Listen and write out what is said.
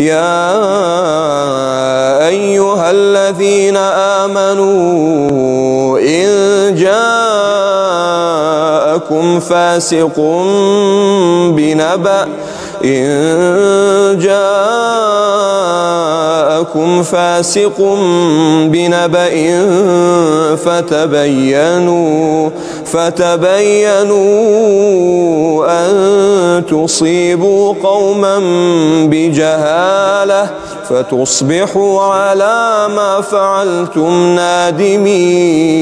يا أيها الذين آمنوا إن جاءكم فاسق بنبأ إن جاءكم فاسق بنبأ فتبينوا فتبينوا تصيبوا قوما بجهالة فتصبحوا على ما فعلتم نادمين.